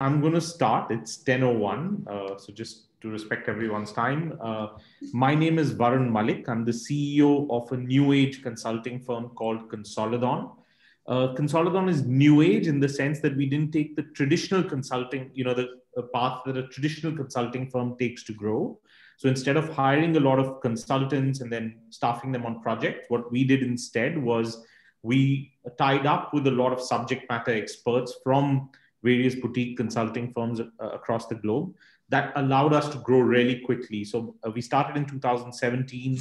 I'm going to start. It's 10:01, uh, so just to respect everyone's time. Uh, my name is Varun Malik. I'm the CEO of a new age consulting firm called Consolidon. Uh, Consolidon is new age in the sense that we didn't take the traditional consulting, you know, the, the path that a traditional consulting firm takes to grow. So instead of hiring a lot of consultants and then staffing them on projects, what we did instead was we tied up with a lot of subject matter experts from various boutique consulting firms uh, across the globe that allowed us to grow really quickly. So uh, we started in 2017.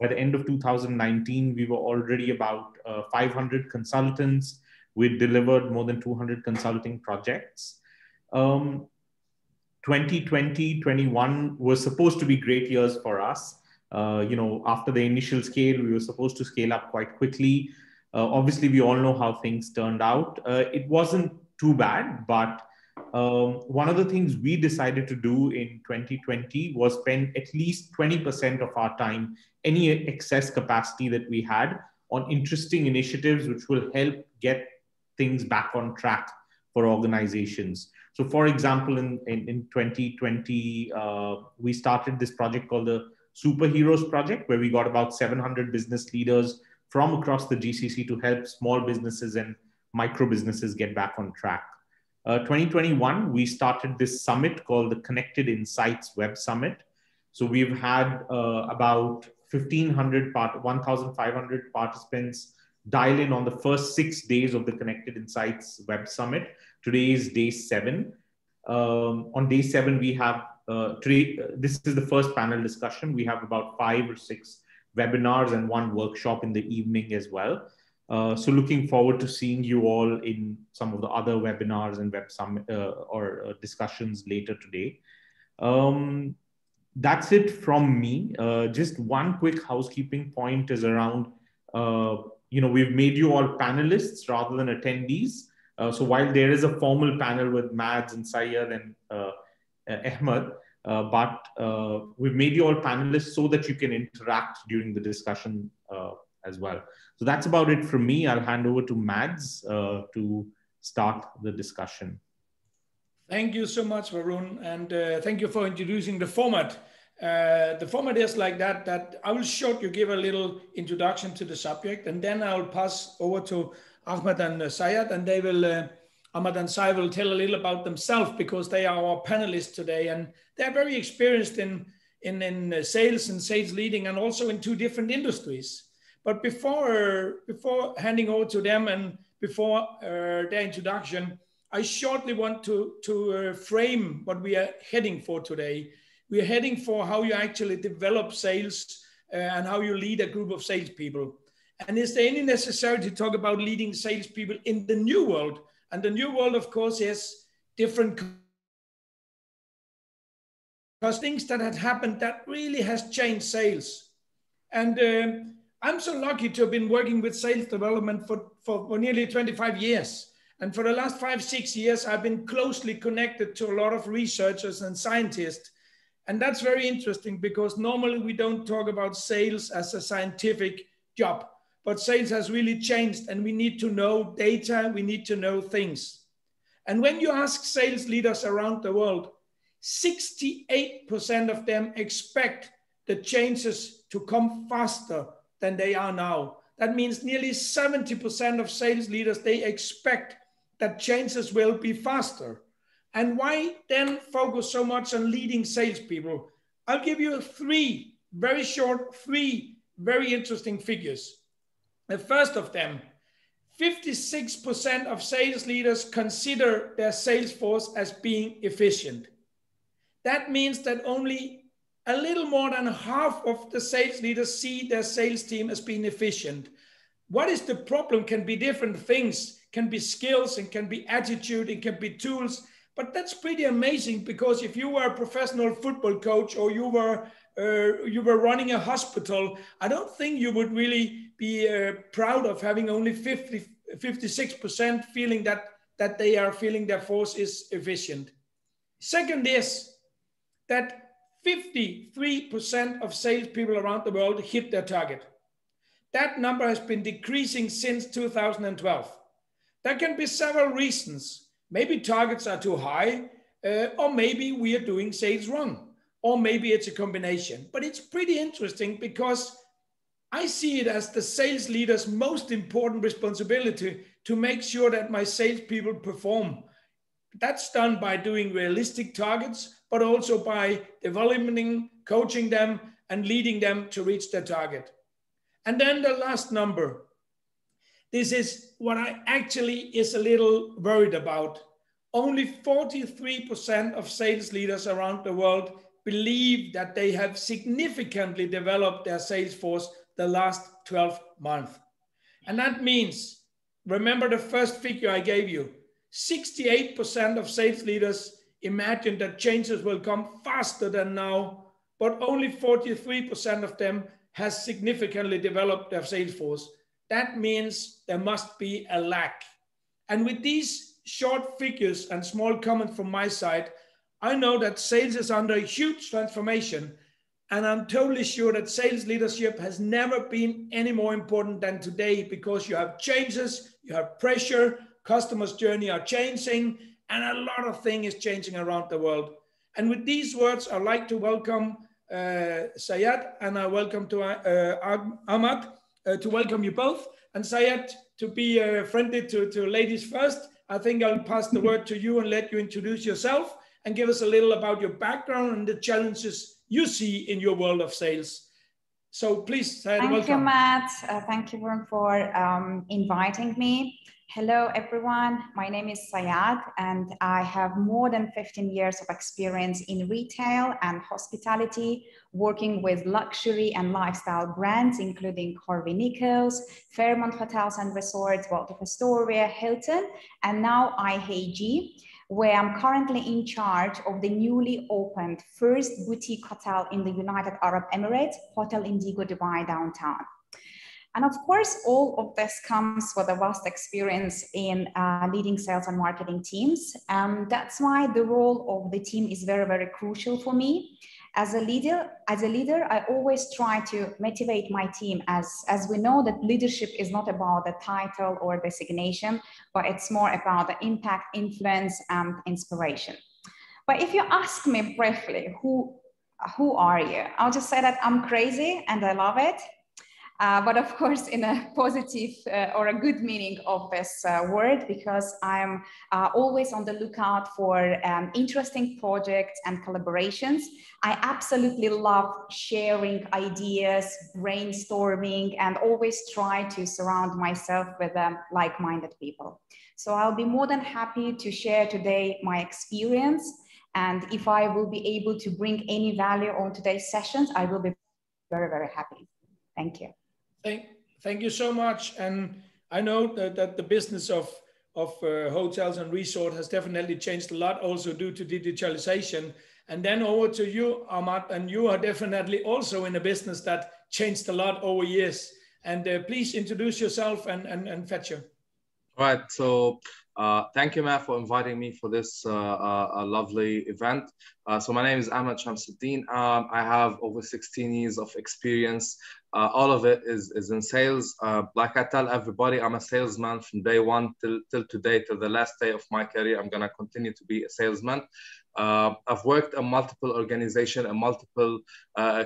By the end of 2019, we were already about uh, 500 consultants. We delivered more than 200 consulting projects. Um, 2020, 21 was supposed to be great years for us. Uh, you know, after the initial scale, we were supposed to scale up quite quickly. Uh, obviously, we all know how things turned out. Uh, it wasn't too bad. But um, one of the things we decided to do in 2020 was spend at least 20% of our time, any excess capacity that we had, on interesting initiatives which will help get things back on track for organizations. So, for example, in, in, in 2020, uh, we started this project called the Superheroes Project, where we got about 700 business leaders from across the GCC to help small businesses and micro businesses get back on track. Uh, 2021, we started this summit called the Connected Insights Web Summit. So we've had uh, about 1,500, part, 1,500 participants dial in on the first six days of the Connected Insights Web Summit. Today is day seven. Um, on day seven, we have uh, today. Uh, this is the first panel discussion. We have about five or six webinars and one workshop in the evening as well. Uh, so looking forward to seeing you all in some of the other webinars and web summit uh, or uh, discussions later today. Um, that's it from me. Uh, just one quick housekeeping point is around, uh, you know, we've made you all panelists rather than attendees. so while there is a formal panel with Mads and Syed and Ahmed, but we've made you all panelists so that you can interact during the discussion as well. So that's about it from me. I'll hand over to Mads uh, to start the discussion. Thank you so much, Varun, and uh, thank you for introducing the format. Uh, the format is like that, that I will short you give a little introduction to the subject, and then I'll pass over to Ahmed and uh, Syed, and they will, uh, Ahmed and Syed will tell a little about themselves because they are our panelists today, and they're very experienced in, in, in uh, sales and sales leading, and also in two different industries. But before, before handing over to them and before uh, their introduction, I shortly want to, to uh, frame what we are heading for today. We are heading for how you actually develop sales uh, and how you lead a group of salespeople. And is there any necessity to talk about leading salespeople in the new world? And the new world, of course, is different because things that had happened that really has changed sales. And um, I'm so lucky to have been working with sales development for, for, for, nearly 25 years. And for the last five, six years, I've been closely connected to a lot of researchers and scientists. And that's very interesting because normally we don't talk about sales as a scientific job, but sales has really changed and we need to know data, we need to know things. And when you ask sales leaders around the world, 68% of them expect the changes to come faster than they are now. That means nearly 70% of sales leaders, they expect that changes will be faster. And why then focus so much on leading salespeople? I'll give you three very short, three very interesting figures. The first of them 56% of sales leaders consider their sales force as being efficient. That means that only a little more than half of the sales leaders see their sales team as being efficient. What is the problem? Can be different things, can be skills, and can be attitude, it can be tools. But that's pretty amazing because if you were a professional football coach or you were uh, you were running a hospital, I don't think you would really be uh, proud of having only 50, 56% feeling that, that they are feeling their force is efficient. Second is that 53% of salespeople around the world hit their target. That number has been decreasing since 2012. There can be several reasons. Maybe targets are too high, uh, or maybe we are doing sales wrong, or maybe it's a combination. But it's pretty interesting because I see it as the sales leader's most important responsibility to make sure that my salespeople perform. That's done by doing realistic targets, but also by developing, coaching them, and leading them to reach their target. And then the last number. This is what I actually is a little worried about. Only 43% of sales leaders around the world believe that they have significantly developed their sales force the last 12 months. And that means, remember the first figure I gave you 68% of sales leaders imagine that changes will come faster than now, but only 43% of them has significantly developed their sales force. That means there must be a lack. And with these short figures and small comment from my side, I know that sales is under a huge transformation. And I'm totally sure that sales leadership has never been any more important than today because you have changes, you have pressure, customers' journey are changing, and a lot of things is changing around the world. And with these words, I'd like to welcome uh, Sayed and I welcome to uh, Ahmad uh, to welcome you both. And Sayed, to be uh, friendly to, to ladies first, I think I'll pass the word to you and let you introduce yourself and give us a little about your background and the challenges you see in your world of sales. So please, Sayed, Thank welcome. you, Matt. Uh, thank you for um, inviting me. Hello, everyone. My name is Sayad, and I have more than 15 years of experience in retail and hospitality, working with luxury and lifestyle brands, including Harvey Nichols, Fairmont Hotels and Resorts, Waldorf Astoria, Hilton, and now IHG, where I'm currently in charge of the newly opened first boutique hotel in the United Arab Emirates, Hotel Indigo Dubai Downtown. And of course, all of this comes with a vast experience in uh, leading sales and marketing teams. Um, that's why the role of the team is very, very crucial for me. As a leader, as a leader, I always try to motivate my team as, as we know that leadership is not about the title or designation, but it's more about the impact, influence, and inspiration. But if you ask me briefly, who, who are you? I'll just say that I'm crazy and I love it. Uh, but of course in a positive uh, or a good meaning of this uh, word because I'm uh, always on the lookout for um, interesting projects and collaborations. I absolutely love sharing ideas, brainstorming, and always try to surround myself with um, like-minded people. So I'll be more than happy to share today my experience. And if I will be able to bring any value on today's sessions, I will be very, very happy. Thank you. Thank, thank you so much. And I know that, that the business of, of uh, hotels and resort has definitely changed a lot also due to digitalization. And then over to you, Ahmad, and you are definitely also in a business that changed a lot over years. And uh, please introduce yourself and, and, and Fetchr. Right. So uh, thank you, Matt, for inviting me for this uh, uh, lovely event. Uh, so my name is Ahmed Shamsuddin. Um, I have over 16 years of experience. Uh, all of it is, is in sales. Uh, like I tell everybody, I'm a salesman from day one till, till today, till the last day of my career. I'm going to continue to be a salesman. I've worked in multiple organizations in multiple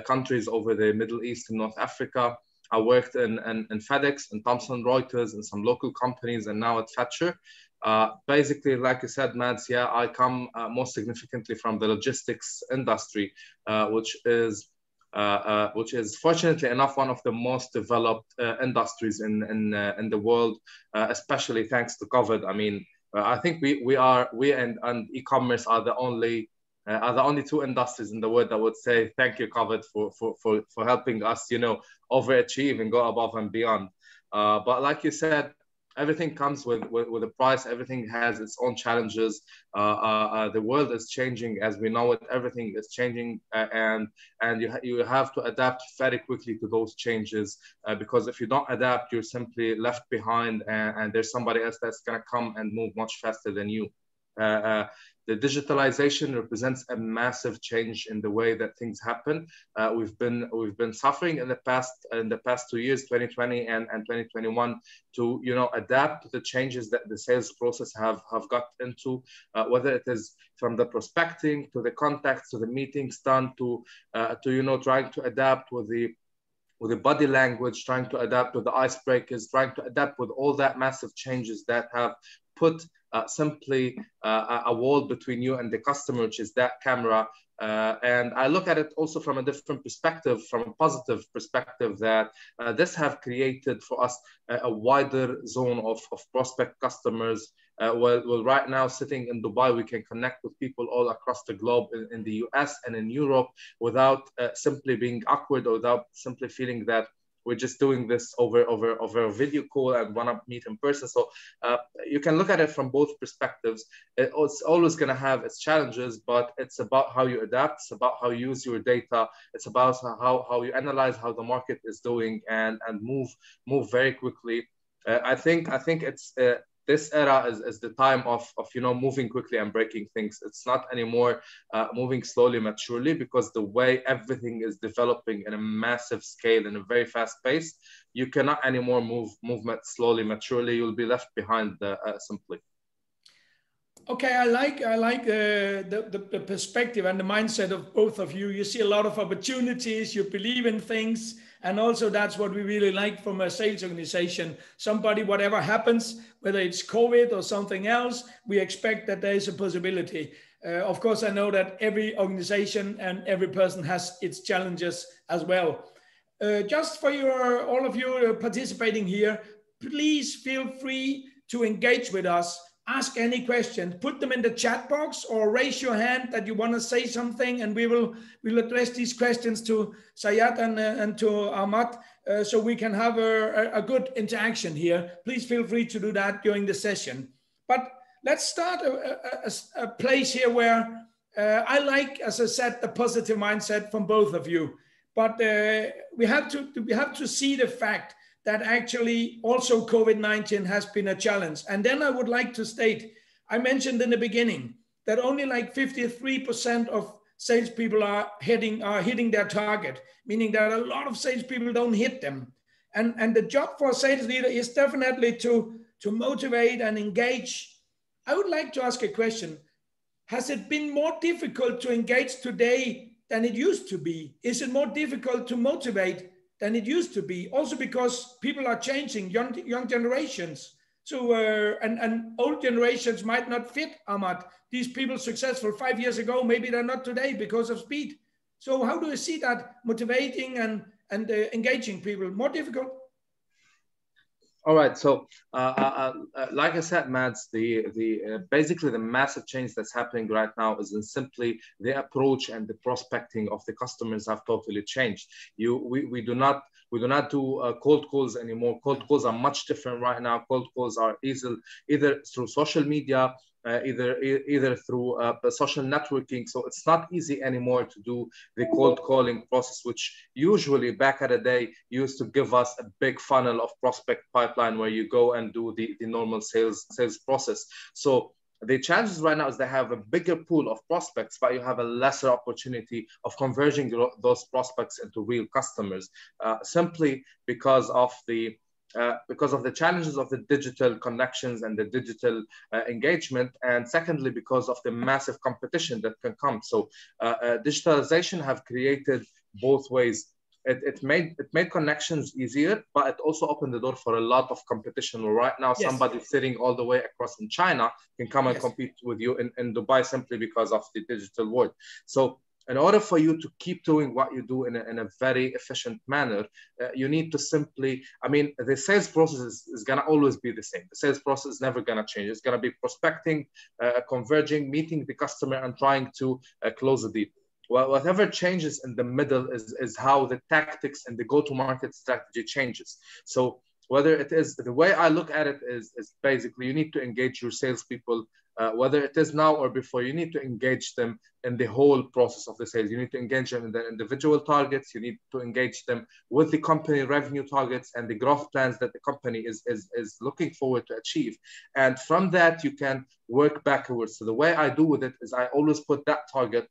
countries over the Middle East and North Africa. I worked in, in, in, FedEx and Thomson Reuters and some local companies and now at Fetchr. Uh, basically, like you said, Mads, yeah, I come uh, most significantly from the logistics industry, uh, which is uh, uh, Uh, uh, which is fortunately enough one of the most developed uh, industries in in, uh, in the world, especially thanks to COVID. I mean, I think we we are we and, and e-commerce are the only are the only two industries in the world that would say thank you COVID for for for, for helping us, you know, overachieve and go above and beyond. but like you said, everything comes with, with, with, a price. Everything has its own challenges. Uh, uh, uh, the world is changing as we know it. Everything is changing, uh, and and you ha- you have to adapt very quickly to those changes uh, because if you don't adapt, you're simply left behind, and, and there's somebody else that's gonna come and move much faster than you. The digitalization represents a massive change in the way that things happen. Uh, we've been we've been suffering in the past in the past two years, 2020 and, and 2021, to you know adapt to the changes that the sales process have have got into, uh, whether it is from the prospecting to the contacts to the meetings done to uh, to you know trying to adapt with the with the body language, trying to adapt with the icebreakers, trying to adapt with all that massive changes that have put uh, simply uh, a wall between you and the customer, which is that camera. Uh, and I look at it also from a different perspective, from a positive perspective, that uh, this have created for us a, a wider zone of, of prospect customers. Uh, well, well, right now sitting in Dubai, we can connect with people all across the globe in, in the US and in Europe without uh, simply being awkward or without simply feeling that we're just doing this over over over a video call and want to meet in person. So uh, you can look at it from both perspectives. It's always going to have its challenges but it's about how you adapt. It's about how you use your data. It's about how, how you analyze how the market is doing and and move move very quickly. Uh, I think I think it's uh, this era is, is the time of, of you know moving quickly and breaking things it's not anymore uh, moving slowly maturely because the way everything is developing in a massive scale in a very fast pace you cannot anymore move movement slowly maturely you'll be left behind uh, uh, simply Okay, I like I like uh, the, the, the perspective and the mindset of both of you. You see a lot of opportunities. You believe in things, and also that's what we really like from a sales organization. Somebody, whatever happens, whether it's COVID or something else, we expect that there is a possibility. Uh, of course, I know that every organization and every person has its challenges as well. Uh, just for your all of you participating here, please feel free to engage with us ask any questions put them in the chat box or raise your hand that you want to say something and we will we'll address these questions to sayat and, uh, and to ahmad uh, so we can have a, a, good interaction here. Please feel free to do that during the session. But let's start a, a, a place here where uh, i like as i said the positive mindset from both of you. But uh, we have to we have to see the fact that actually also COVID 19 has been a challenge. And then I would like to state I mentioned in the beginning that only like 53% of salespeople are hitting, are hitting their target, meaning that a lot of salespeople don't hit them. And, and the job for a sales leader is definitely to, to motivate and engage. I would like to ask a question Has it been more difficult to engage today than it used to be? Is it more difficult to motivate than it used to be. Also because people are changing, young, young generations. So, uh, and, and old generations might not fit, Ahmad. These people successful five years ago, maybe they're not today because of speed. So how do you see that motivating and, and uh, engaging people? More difficult? All right. So, uh, uh, uh, like I said, Mads, the the uh, basically the massive change that's happening right now is in simply the approach and the prospecting of the customers have totally changed. You, we, we do not we do not do uh, cold calls anymore. Cold calls are much different right now. Cold calls are either through social media uh, either either through uh, social networking. So it's not easy anymore to do the cold calling process, which usually back at the day used to give us a big funnel of prospect pipeline where you go and do the, the normal sales sales process. So the challenges right now is they have a bigger pool of prospects, but you have a lesser opportunity of converging those prospects into real customers, uh, simply because of the uh, because of the challenges of the digital connections and the digital uh, engagement, and secondly, because of the massive competition that can come. So uh, uh digitalization have created both ways. It, it, made it made connections easier, but it also opened the door for a lot of competition. Right now, yes. somebody sitting all the way across in China can come and yes. compete with you in, in Dubai simply because of the digital world. So in order for you to keep doing what you do in a, in a very efficient manner, uh, you need to simply, I mean, the sales process is, is going to always be the same. The sales process is never going to change. It's going to be prospecting, uh, converging, meeting the customer, and trying to uh, close the deal. Well, whatever changes in the middle is, is how the tactics and the go to market strategy changes. So, whether it is the way I look at it is, is basically you need to engage your salespeople uh, whether it is now or before, you need to engage them in the whole process of the sales. You need to engage them in the individual targets. You need to engage them with the company revenue targets and the growth plans that the company is, is, is looking forward to achieve. And from that, you can work backwards. So the way I do with it is I always put that target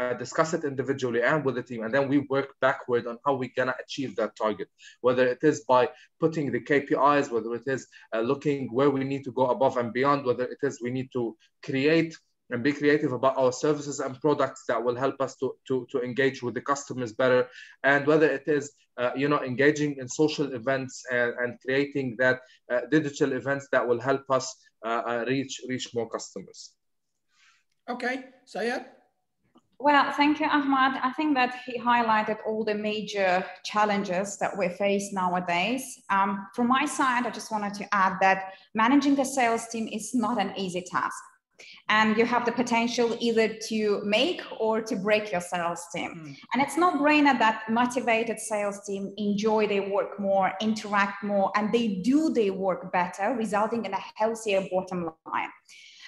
uh, discuss it individually and with the team, and then we work backward on how we're gonna achieve that target. Whether it is by putting the KPIs, whether it is uh, looking where we need to go above and beyond, whether it is we need to create and be creative about our services and products that will help us to, to, to engage with the customers better, and whether it is uh, you know engaging in social events and, and creating that uh, digital events that will help us uh, uh, reach reach more customers. Okay, Sayed. Well, thank you, Ahmad. I think that he highlighted all the major challenges that we face nowadays. Um, from my side, I just wanted to add that managing the sales team is not an easy task. And you have the potential either to make or to break your sales team. Mm. And it's no brainer that motivated sales team enjoy their work more, interact more, and they do their work better, resulting in a healthier bottom line.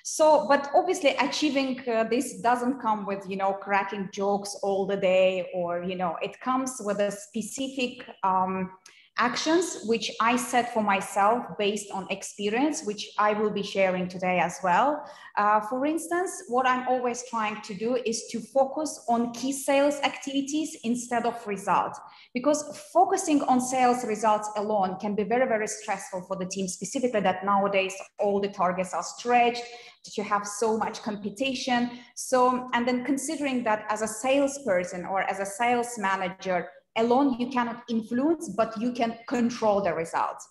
So, but obviously achieving uh, this doesn't come with, you know, cracking jokes all the day or, you know, it comes with a specific um, actions which I set for myself based on experience, which I will be sharing today as well. Uh, for instance, what I'm always trying to do is to focus on key sales activities instead of results, because focusing on sales results alone can be very, very stressful for the team, specifically that nowadays all the targets are stretched, that you have so much competition. So, and then considering that as a salesperson or as a sales manager, alone you cannot influence, but you can control the results.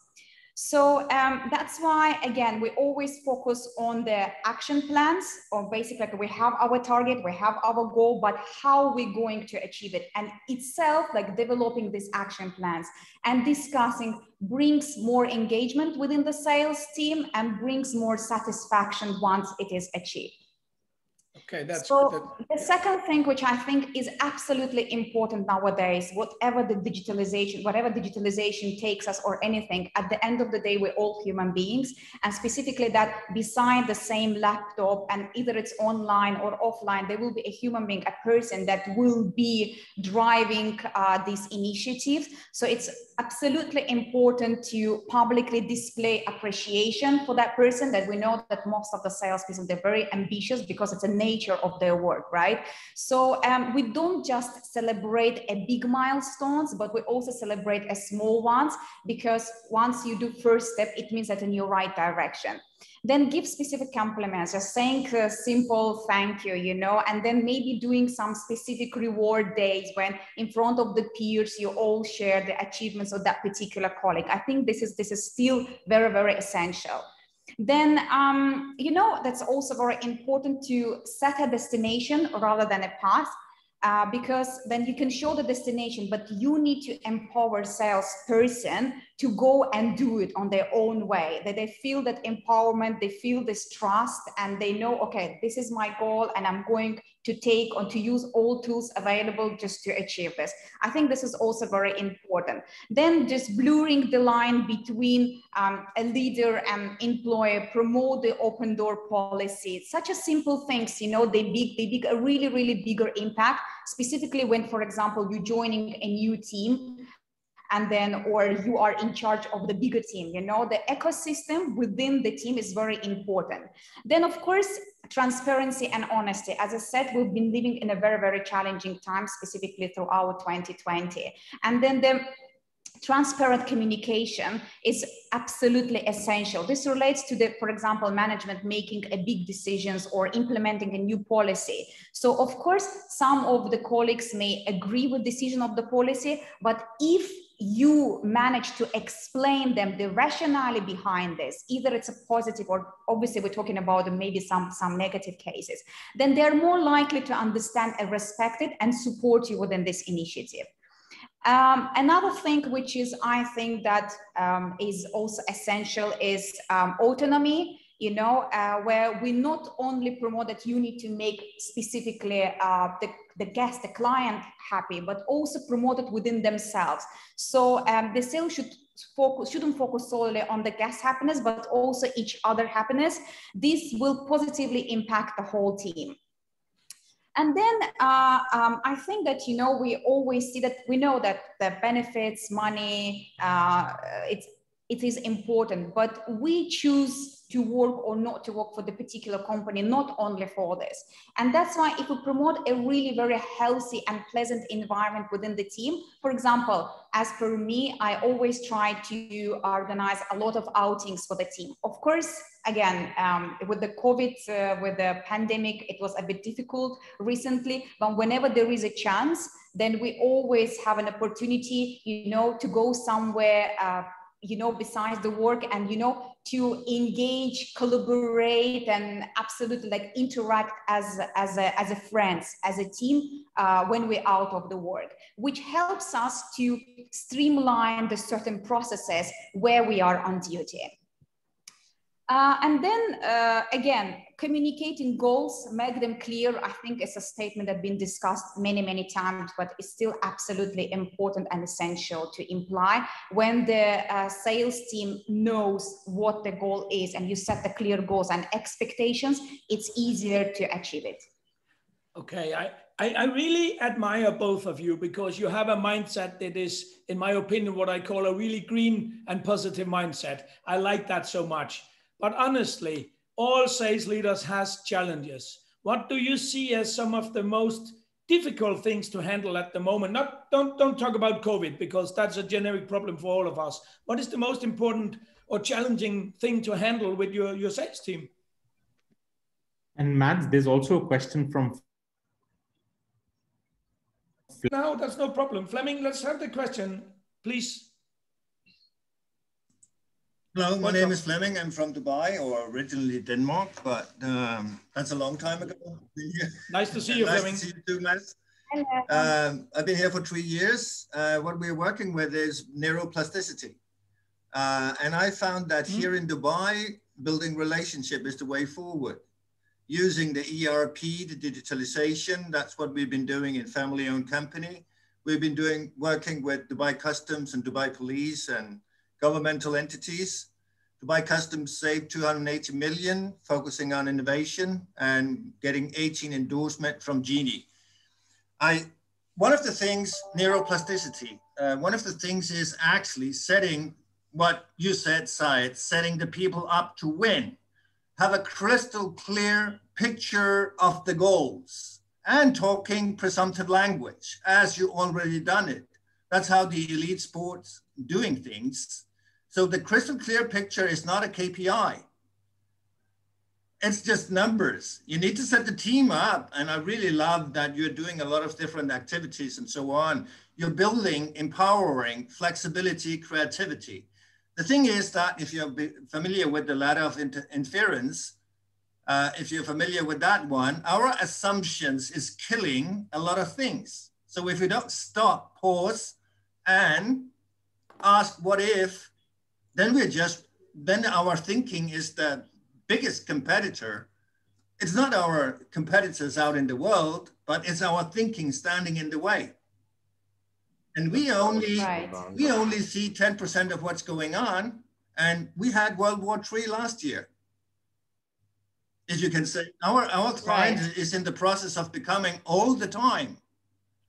So um, that's why, again, we always focus on the action plans, or basically like we have our target, we have our goal, but how we're going to achieve it. And itself, like developing these action plans and discussing brings more engagement within the sales team and brings more satisfaction once it is achieved. Okay, that's so. That, the second thing, which I think is absolutely important nowadays, whatever the digitalization, whatever digitalization takes us or anything, at the end of the day, we're all human beings, and specifically that beside the same laptop, and either it's online or offline, there will be a human being, a person that will be driving uh, this initiative. So it's absolutely important to publicly display appreciation for that person. That we know that most of the salespeople they're very ambitious because it's a nature of their work, right? So um, we don't just celebrate a big milestones, but we also celebrate a small ones because once you do first step, it means that in your right direction. Then give specific compliments, just saying a simple thank you, you know, and then maybe doing some specific reward days when in front of the peers you all share the achievements of that particular colleague. I think this is this is still very very essential. Then, um, you know, that's also very important to set a destination rather than a path. Uh, because then you can show the destination, but you need to empower salesperson to go and do it on their own way. That they feel that empowerment, they feel this trust, and they know, okay, this is my goal, and I'm going to take or to use all tools available just to achieve this. I think this is also very important. Then just blurring the line between um, a leader and employer, promote the open door policy. Such a simple things, you know, they big, they big a really, really bigger impact, specifically when, for example, you're joining a new team and then or you are in charge of the bigger team you know the ecosystem within the team is very important then of course transparency and honesty as i said we've been living in a very very challenging time specifically throughout 2020 and then the transparent communication is absolutely essential. This relates to the, for example, management making a big decisions or implementing a new policy. So of course, some of the colleagues may agree with decision of the policy, but if you manage to explain them the rationale behind this either it's a positive or obviously we're talking about maybe some some negative cases then they're more likely to understand and respect it and support you within this initiative. Um, another thing which is i think that um, is also essential is um, autonomy you know, uh, where we not only promote that you need to make specifically uh, the, the guest, the client happy, but also promote it within themselves. So um, the sales should focus shouldn't focus solely on the guest happiness but also each other happiness this will positively impact the whole team and then uh, um, I think that, you know, we always see that we know that the benefits, money, uh, it's, it is important, but we choose to work or not to work for the particular company, not only for this. And that's why if we promote a really very healthy and pleasant environment within the team, for example, as for me, I always try to organize a lot of outings for the team. Of course, again, um, with the COVID, uh, with the pandemic, it was a bit difficult recently, but whenever there is a chance, then we always have an opportunity, you know, to go somewhere uh, you know besides the work and you know to engage collaborate and absolutely like interact as as a, as a friends as a team uh, when we're out of the work which helps us to streamline the certain processes where we are on duty uh, and then uh, again, communicating goals, make them clear. I think it's a statement that's been discussed many, many times, but it's still absolutely important and essential to imply when the uh, sales team knows what the goal is and you set the clear goals and expectations, it's easier to achieve it. Okay, I, I, I really admire both of you because you have a mindset that is, in my opinion, what I call a really green and positive mindset. I like that so much. But honestly, all sales leaders has challenges. What do you see as some of the most difficult things to handle at the moment? Not don't don't talk about COVID because that's a generic problem for all of us. What is the most important or challenging thing to handle with your, your sales team? And Mads, there's also a question from no, that's no problem. Fleming, let's have the question, please. Hello, my name is Fleming. I'm from Dubai, or originally Denmark, but um, that's a long time ago. Nice to see you, nice Fleming. Nice to see you too, Matt. Um, I've been here for three years. Uh, what we're working with is neuroplasticity. Uh, and I found that mm. here in Dubai, building relationship is the way forward. Using the ERP, the digitalization, that's what we've been doing in family-owned company. We've been doing working with Dubai Customs and Dubai Police and governmental entities. Dubai Customs saved 280 million, focusing on innovation and getting 18 endorsement from Genie. I, one of the things, neuroplasticity, uh, one of the things is actually setting what you said, Syed, setting the people up to win. Have a crystal clear picture of the goals and talking presumptive language as you already done it. That's how the elite sports doing things. So the crystal clear picture is not a KPI. It's just numbers. You need to set the team up. And I really love that you're doing a lot of different activities and so on. You're building, empowering flexibility, creativity. The thing is that if you're familiar with the ladder of inference, uh, if you're familiar with that one, our assumptions is killing a lot of things. So if we don't stop, pause, and ask what if, then we're just, then our thinking is the biggest competitor. It's not our competitors out in the world, but it's our thinking standing in the way. And we only, right. we only see 10% of what's going on. And we had World War III last year. As you can say, our, our client right. is in the process of becoming all the time.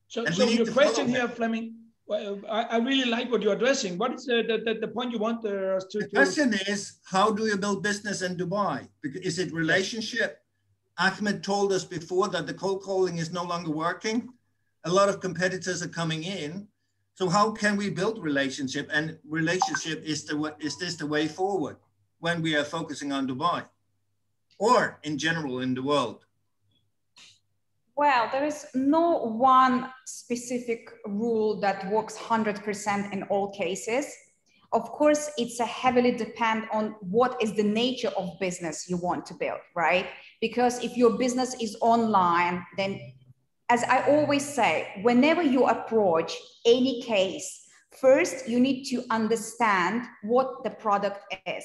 So, so your question here, Fleming, well, I, I, really like what you're addressing. What is the, the, the point you want uh, us to, The question is, how do you build business in Dubai? Is it relationship? Ahmed told us before that the cold calling is no longer working. A lot of competitors are coming in. So how can we build relationship? And relationship is the is this the way forward when we are focusing on Dubai, or in general in the world? Well, there is no one specific rule that works 100% in all cases. Of course, it's a heavily depend on what is the nature of business you want to build, right? Because if your business is online, then as I always say, whenever you approach any case, first you need to understand what the product is.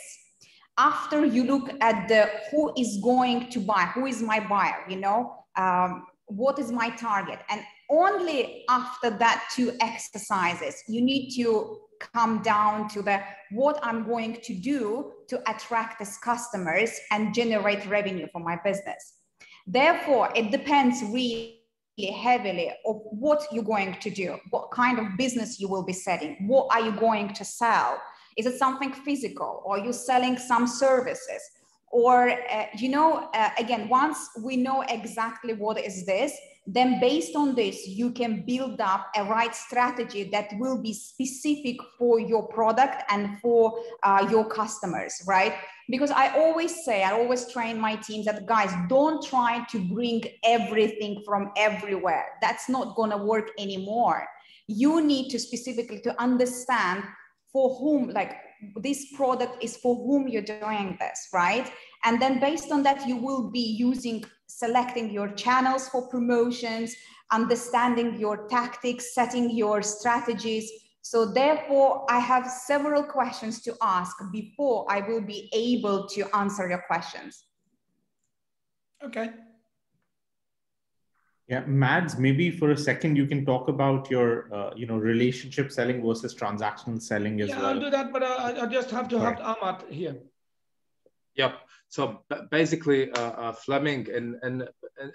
After you look at the who is going to buy, who is my buyer, you know, um, what is my target and only after that two exercises you need to come down to the what I'm going to do to attract these customers and generate revenue for my business. Therefore, it depends really heavily of what you're going to do, what kind of business you will be setting, what are you going to sell? Is it something physical or you selling some services? Or, uh, you know, uh, again, once we know exactly what is this, then based on this, you can build up a right strategy that will be specific for your product and for uh, your customers, right? Because I always say, I always train my teams that guys, don't try to bring everything from everywhere. That's not gonna work anymore. You need to specifically to understand for whom, like this product is for whom you're doing this, right? And then based on that, you will be using selecting your channels for promotions, understanding your tactics, setting your strategies. So therefore, I have several questions to ask before I will be able to answer your questions. Okay. Yeah, Mads, maybe for a second you can talk about your, uh, you know, relationship selling versus transactional selling as yeah, well. Yeah, I'll do that, but I, I just have to have Ahmad here. Yep. So basically, uh, uh, Fleming in, in,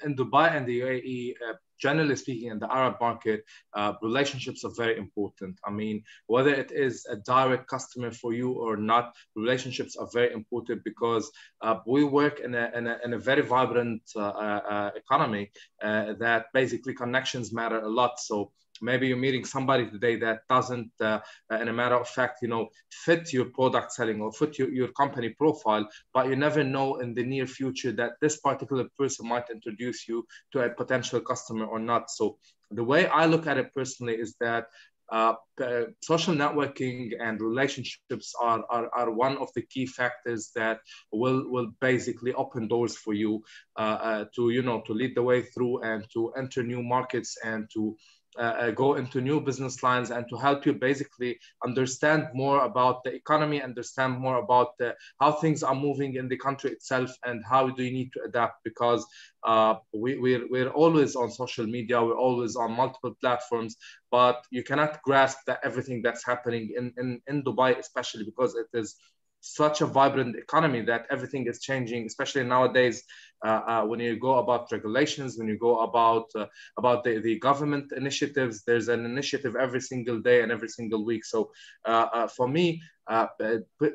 in Dubai and the UAE, uh, generally speaking, in the Arab market, uh, relationships are very important. I mean, whether it is a direct customer for you or not, relationships are very important because uh, we work in a, in a, in a very vibrant uh, economy that basically connections matter a lot. So maybe you're meeting somebody today that doesn't uh, in a matter of fact you know fit your product selling or fit your, your company profile but you never know in the near future that this particular person might introduce you to a potential customer or not. So the way i look at it personally is that uh, uh, social networking and relationships are, are, are one of the key factors that will, will basically open doors for you uh, uh to, you know, to lead the way through and to enter new markets and to uh, uh, go into new business lines and to help you basically understand more about the economy, understand more about the, how things are moving in the country itself and how do you need to adapt because uh, we, we're, we're always on social media, we're always on multiple platforms, but you cannot grasp that everything that's happening in, in, in Dubai, especially because it is such a vibrant economy that everything is changing, especially nowadays uh, uh, when you go about regulations, when you go about uh, about the, the government initiatives. There's an initiative every single day and every single week. So uh, for me,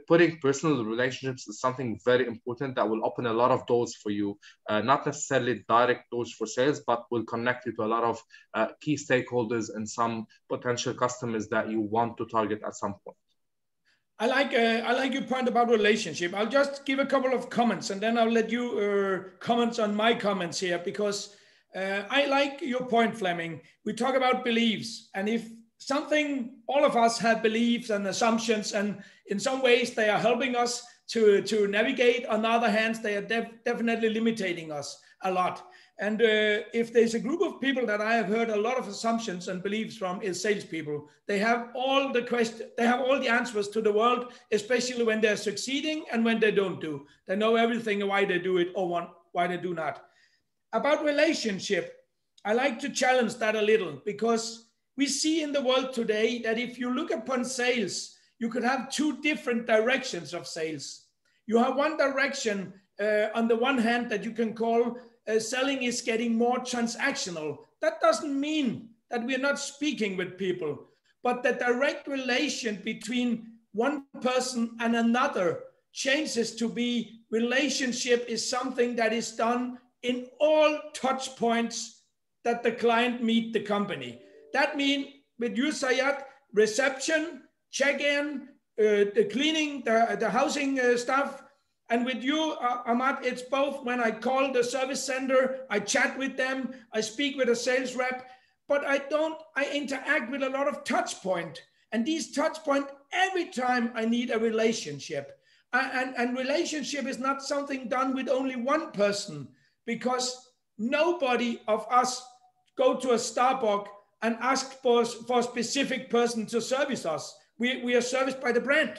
putting personal relationships is something very important that will open a lot of doors for you. not necessarily direct doors for sales, but will connect you to a lot of key stakeholders and some potential customers that you want to target at some point. I like uh, I like your point about relationship. I'll just give a couple of comments and then I'll let you uh, comment on my comments here because uh, I like your point, Fleming. We talk about beliefs, and if something, all of us have beliefs and assumptions, and in some ways they are helping us to to navigate. On the other hand, they are def definitely limiting us a lot. And uh, if there's a group of people that I have heard a lot of assumptions and beliefs from is salespeople. They have all the question, they have all the answers to the world, especially when they're succeeding and when they don't do. They know everything why they do it or one, why they do not. About relationship, I like to challenge that a little because we see in the world today that if you look upon sales, you could have two different directions of sales. You have one direction uh, on the one hand that you can call uh, selling is getting more transactional. That doesn't mean that we're not speaking with people, but the direct relation between one person and another changes to be relationship is something that is done in all touch points that the client meet the company. That means with you, Sayat, reception, check-in, uh, the cleaning, the, the housing uh, stuff, and with you, uh, Ahmad, it's both when I call the service center, I chat with them, I speak with a sales rep, but I don't, I interact with a lot of touch point. And these touch point, every time I need a relationship. And, and relationship is not something done with only one person because nobody of us go to a Starbucks and ask for, for a specific person to service us. We, we are serviced by the brand.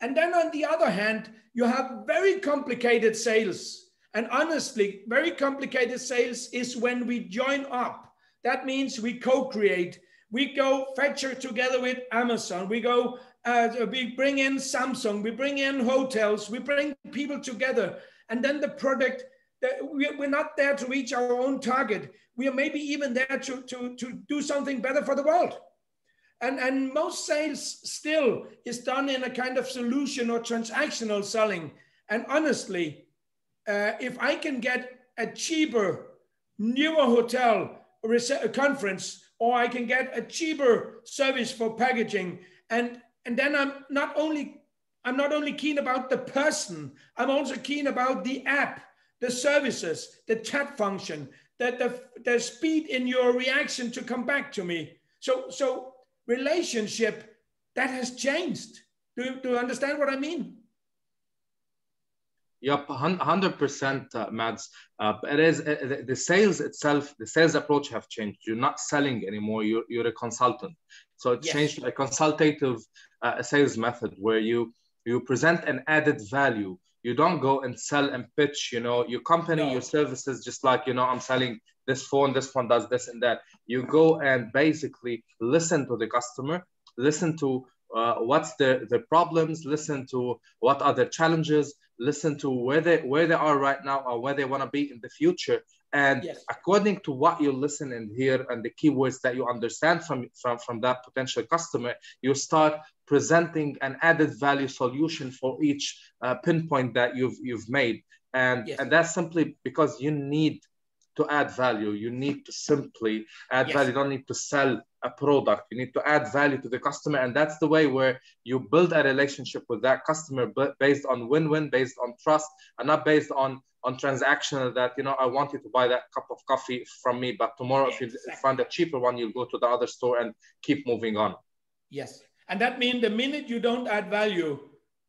And then on the other hand, you have very complicated sales. And honestly, very complicated sales is when we join up. That means we co create. We go venture together with Amazon. We go, uh, we bring in Samsung. We bring in hotels. We bring people together, and then the product. We're not there to reach our own target. We are maybe even there to, to, to do something better for the world. And, and most sales still is done in a kind of solution or transactional selling. And honestly, uh, if I can get a cheaper, newer hotel a conference, or I can get a cheaper service for packaging, and and then I'm not only I'm not only keen about the person, I'm also keen about the app, the services, the chat function, that the, the speed in your reaction to come back to me. So so relationship that has changed. Do you, do you understand what I mean? Yep, 100% uh, Mads. Uh, it is uh, the sales itself, the sales approach have changed. You're not selling anymore, you're, you're a consultant. So it yes. changed to a consultative uh, sales method where you, you present an added value. You don't go and sell and pitch, you know, your company, no. your services, just like, you know, I'm selling this phone, this phone does this and that. You go and basically listen to the customer, listen to uh, what's the, the problems, listen to what are the challenges, listen to where they where they are right now or where they want to be in the future and yes. according to what you listen and hear and the keywords that you understand from, from from that potential customer you start presenting an added value solution for each uh, pinpoint that you've you've made and yes. and that's simply because you need to add value you need to simply add yes. value. You don't need to sell a product. You need to add value to the customer and that's the way where you build a relationship with that customer based on win-win based on trust and not based on on transactional that you know i want you to buy that cup of coffee from me but tomorrow if you find a cheaper one you'll go to the other store and keep moving on. Yes. And that means the minute you don't add value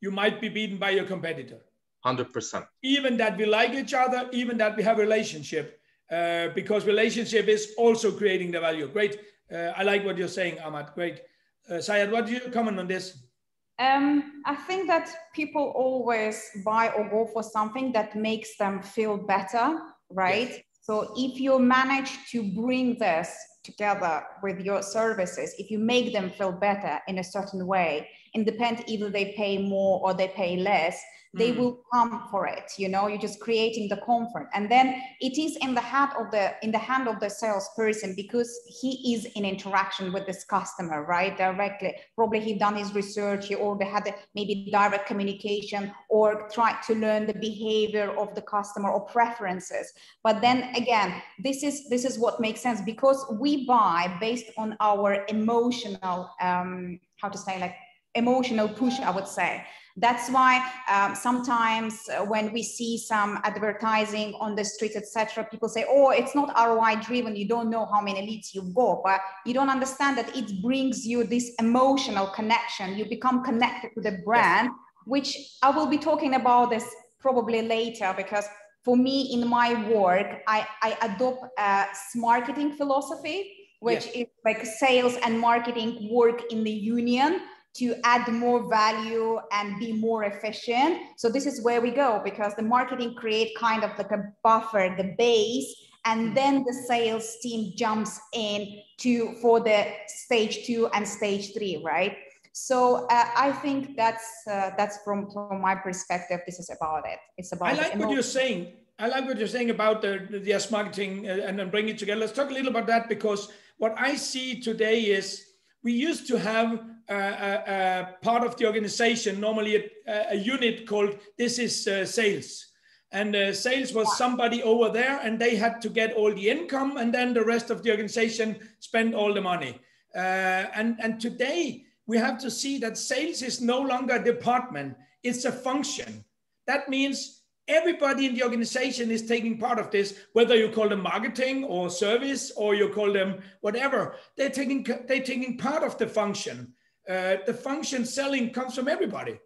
you might be beaten by your competitor. 100% even that we like each other even that we have a relationship uh, because relationship is also creating the value great uh, I like what you're saying, Ahmad. Great. Uh, Sayed, what do you comment on this? Um, I think that people always buy or go for something that makes them feel better, right? Yes. So if you manage to bring this together with your services, if you make them feel better in a certain way, independent either they pay more or they pay less, they mm. will come for it you know you're just creating the comfort. And then it is in the hand of the in the hand of the salesperson because he is in interaction with this customer right directly. Probably he done his research he already had maybe direct communication or tried to learn the behavior of the customer or preferences. But then again this is this is what makes sense because we buy based on our emotional um how to say like emotional push i would say that's why um, sometimes uh, when we see some advertising on the streets, etc., people say, "Oh, it's not ROI driven. You don't know how many leads you've got, but you don't understand that it brings you this emotional connection. You become connected to the brand, yes. which I will be talking about this probably later because." For me, in my work, I, I adopt a marketing philosophy, which yes. is like sales and marketing work in the union to add more value and be more efficient. So this is where we go because the marketing create kind of like a buffer, the base, and hmm. then the sales team jumps in to for the stage two and stage three, right? So uh, I think that's uh, that's from from my perspective. This is about it. It's about. I like what you're saying. I like what you're saying about the, the yes marketing uh, and then bring it together. Let's talk a little about that because what I see today is we used to have a, a, a part of the organization, normally a, a unit called this is uh, sales. And uh, sales was somebody over there, and they had to get all the income, and then the rest of the organization spent all the money. Uh, and, and today, we have to see that sales is no longer a department, it's a function. That means everybody in the organization is taking part of this whether you call them marketing or service or you call them whatever they're taking they're taking part of the function uh, the function selling comes from everybody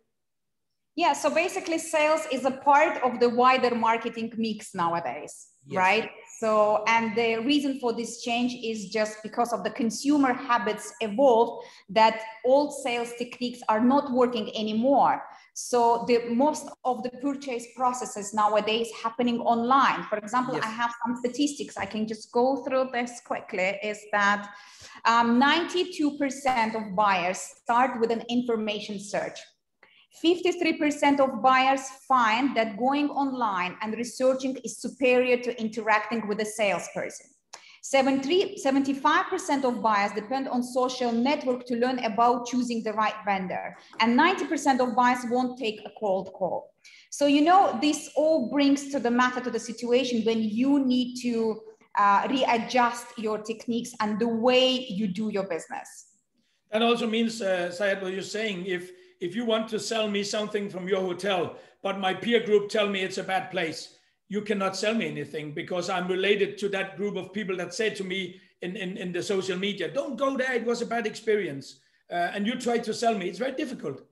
yeah so basically sales is a part of the wider marketing mix nowadays yes. right So, and the reason for this change is just because of the consumer habits evolved that old sales techniques are not working anymore. So the most of the purchase processes nowadays happening online. For example, yes. I have some statistics. I can just go through this quickly. Is that 92% um, of buyers start with an information search. 53% of buyers find that going online and researching is superior to interacting with a salesperson. 75% of buyers depend on social network to learn about choosing the right vendor. And 90% of buyers won't take a cold call. So, you know, this all brings to the matter to the situation when you need to uh, readjust your techniques and the way you do your business. That also means, uh, Sayed, what you're saying, if, if you want to sell me something from your hotel, but my peer group tell me it's a bad place, you cannot sell me anything because I'm related to that group of people that said to me in, in, in the social media, don't go there, it was a bad experience. Uh, and you try to sell me, it's very difficult.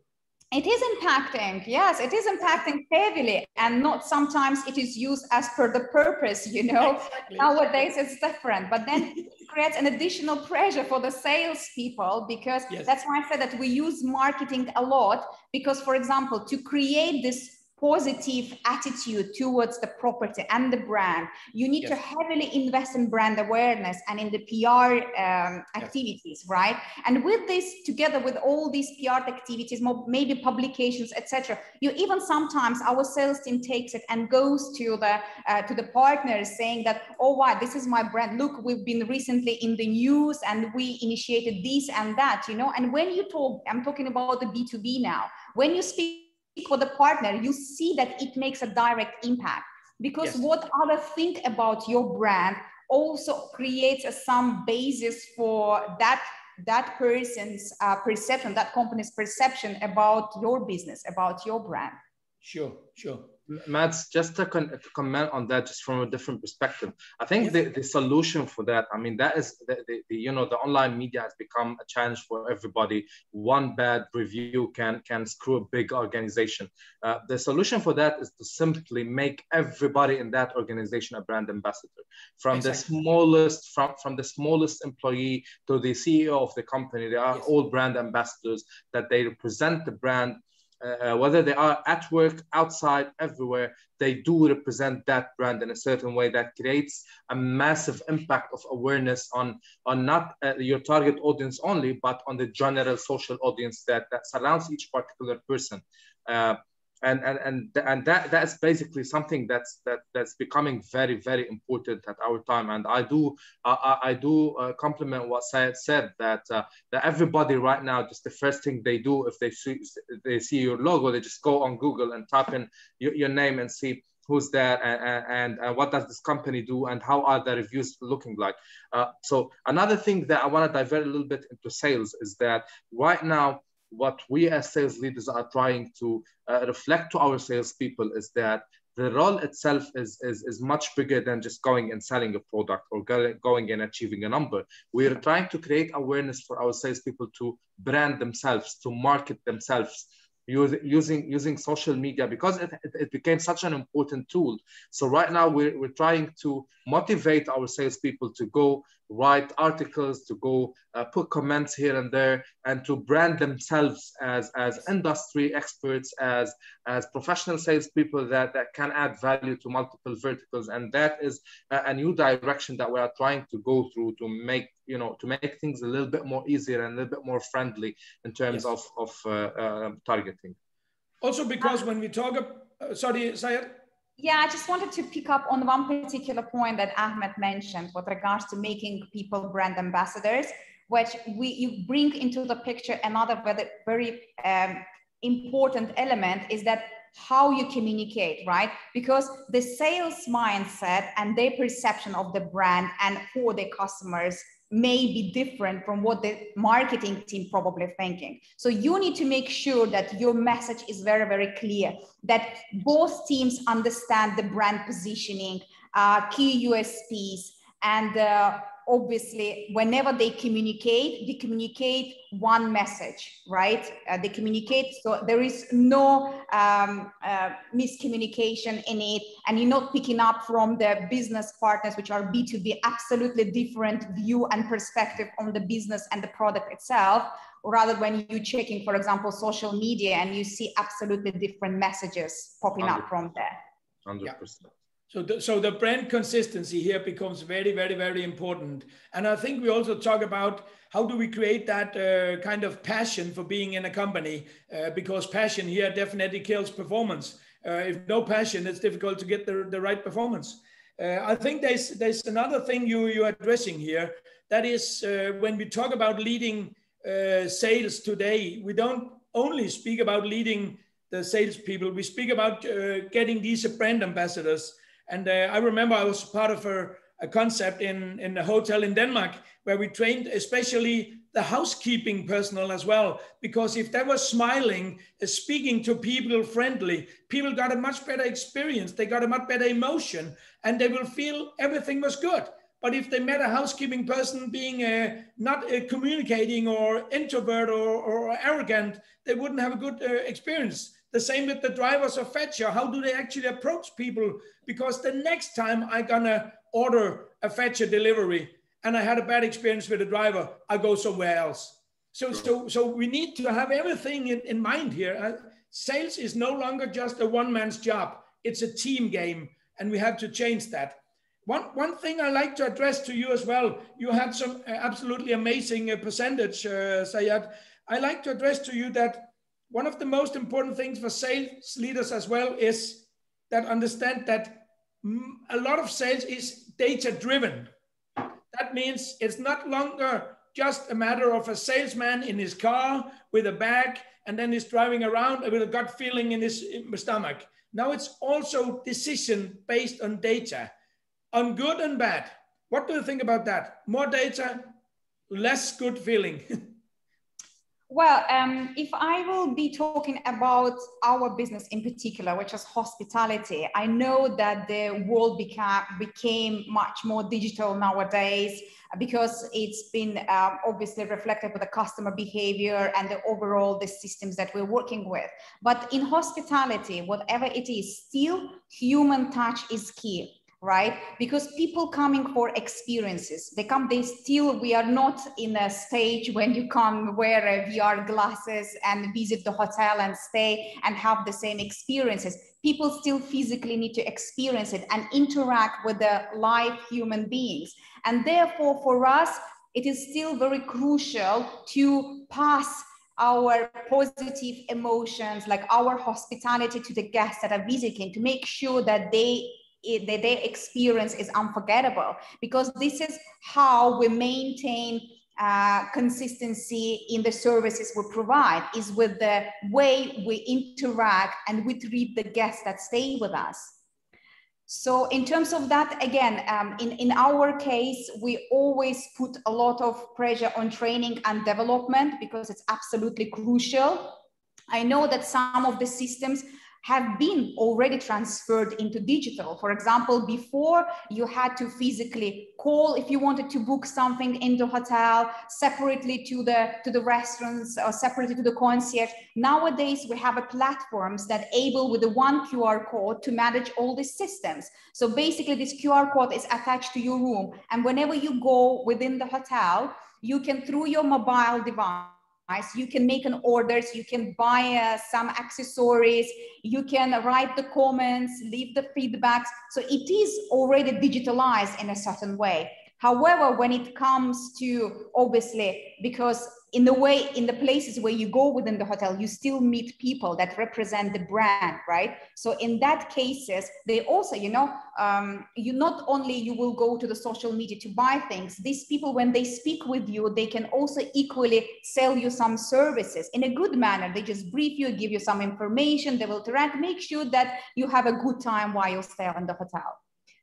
It is impacting, yes, it is impacting heavily, and not sometimes it is used as per the purpose, you know. Exactly. Nowadays it's different, but then it creates an additional pressure for the salespeople because yes. that's why I said that we use marketing a lot. Because, for example, to create this positive attitude towards the property and the brand. You need yes. to heavily invest in brand awareness and in the PR um, activities, yes. right? And with this, together with all these PR activities, maybe publications, etc., you even sometimes our sales team takes it and goes to the uh, to the partners saying that, oh, wow, this is my brand. Look, we've been recently in the news and we initiated this and that, you know. And when you talk, I'm talking about the B2B now. When you speak for the partner, you see that it makes a direct impact because yes. what others think about your brand also creates a, some basis for that that person's uh, perception, that company's perception about your business, about your brand. Sure, sure. Mads, just to, con- comment on that, just from a different perspective, I think the, the solution for that, I mean, that is the, the, the, you know the online media has become a challenge for everybody. One bad review can can screw a big organization. Uh, the solution for that is to simply make everybody in that organization a brand ambassador, from exactly. the smallest from from the smallest employee to the CEO of the company. They are yes. all brand ambassadors that they represent the brand uh, whether they are at work, outside, everywhere, they do represent that brand in a certain way that creates a massive impact of awareness on, on not uh, your target audience only, but on the general social audience that, that surrounds each particular person. Uh, and and and, and that that's basically something that's that that's becoming very very important at our time. And i do i, I do uh, compliment what Sayed said that uh, that everybody right now just the first thing they do if they see they see your logo they just go on google and type in your, your name and see who's there and, and, and, what does this company do and how are the reviews looking like. Uh, so another thing that i want to divert a little bit into sales is that right now what we as sales leaders are trying to uh, reflect to our salespeople is that the role itself is, is, is much bigger than just going and selling a product or going and achieving a number. We're trying to create awareness for our salespeople to brand themselves, to market themselves, using using social media because it, it, became such an important tool. So right now we're, we're trying to motivate our salespeople to go write articles, to go uh, put comments here and there, and to brand themselves as, as industry experts, as, as professional salespeople that, that can add value to multiple verticals. And that is a, a new direction that we are trying to go through to make you know to make things a little bit more easier and a little bit more friendly in terms yes. of, of uh, uh, targeting. Also, because when we talk, uh, sorry, Sayed. Yeah, I just wanted to pick up on one particular point that Ahmed mentioned with regards to making people brand ambassadors, which we you bring into the picture another very, very um, important element is that how you communicate, right? Because the sales mindset and their perception of the brand and for their customers may be different from what the marketing team probably thinking. So you need to make sure that your message is very, very clear, that both teams understand the brand positioning, uh, key USPs, And uh, obviously, whenever they communicate, they communicate one message, right? Uh, they communicate, so there is no um, uh, miscommunication in it, and you're not picking up from the business partners, which are B2B, absolutely different view and perspective on the business and the product itself. Rather, when you're checking, for example, social media and you see absolutely different messages popping 100%. up from there. 100%. Yeah. So the, so the brand consistency here becomes very, very, very important. And I think we also talk about how do we create that uh, kind of passion for being in a company? Uh, because passion here definitely kills performance. Uh, if no passion, it's difficult to get the, the right performance. Uh, I think there's, there's another thing you, you're addressing here. That is uh, when we talk about leading uh, sales today, we don't only speak about leading the salespeople, we speak about getting these brand ambassadors and uh, I remember I was part of a, a concept in, in a hotel in Denmark where we trained especially the housekeeping personnel as well. Because if they were smiling, uh, speaking to people friendly, people got a much better experience. They got a much better emotion and they will feel everything was good. But if they met a housekeeping person being uh, not uh, communicating or introvert or, or, arrogant, they wouldn't have a good uh, experience. The same with the drivers of Fetchr. How do they actually approach people? Because the next time I'm gonna order a Fetchr delivery and I had a bad experience with the driver, I go somewhere else. So, so, so we need to have everything in, in mind here. Uh, sales is no longer just a one man's job. It's a team game and we have to change that. One, one thing I like to address to you as well, you had some uh, absolutely amazing uh, percentage, uh, Sayed. I like to address to you that one of the most important things for sales leaders as well is that understand that a lot of sales is data driven. That means it's not longer just a matter of a salesman in his car with a bag and then he's driving around with a gut feeling in his stomach. Now it's also decision based on data, on good and bad. What do you think about that? More data, less good feeling. Well, um, if I will be talking about our business in particular, which is hospitality, I know that the world became, became much more digital nowadays because it's been um, obviously reflected with the customer behavior and the overall the systems that we're working with. But in hospitality, whatever it is, still human touch is key right? Because people coming for experiences they come they still we are not in a stage when you come wear vr glasses and visit the hotel and stay and have the same experiences. People still physically need to experience it and interact with the live human beings. And therefore for us it is still very crucial to pass our positive emotions like our hospitality to the guests that are visiting to make sure that they it, their experience is unforgettable because this is how we maintain uh, consistency in the services we provide is with the way we interact and we treat the guests that stay with us. So in terms of that, again, um, in, in our case, we always put a lot of pressure on training and development because it's absolutely crucial. I know that some of the systems have been already transferred into digital. For example, before you had to physically call if you wanted to book something in the hotel separately to the to the restaurants or separately to the concierge. Nowadays, we have a platforms that able with the one QR code to manage all these systems. So basically, this QR code is attached to your room, and whenever you go within the hotel, you can through your mobile device you can make an orders, you can buy uh, some accessories, you can write the comments, leave the feedbacks. So it is already digitalized in a certain way. However, when it comes to obviously, because in the way, in the places where you go within the hotel, you still meet people that represent the brand, right? So in that cases, they also, you know, um, you not only you will go to the social media to buy things, these people, when they speak with you, they can also equally sell you some services in a good manner. They just brief you, give you some information, they will interact, make sure that you have a good time while you stay in the hotel.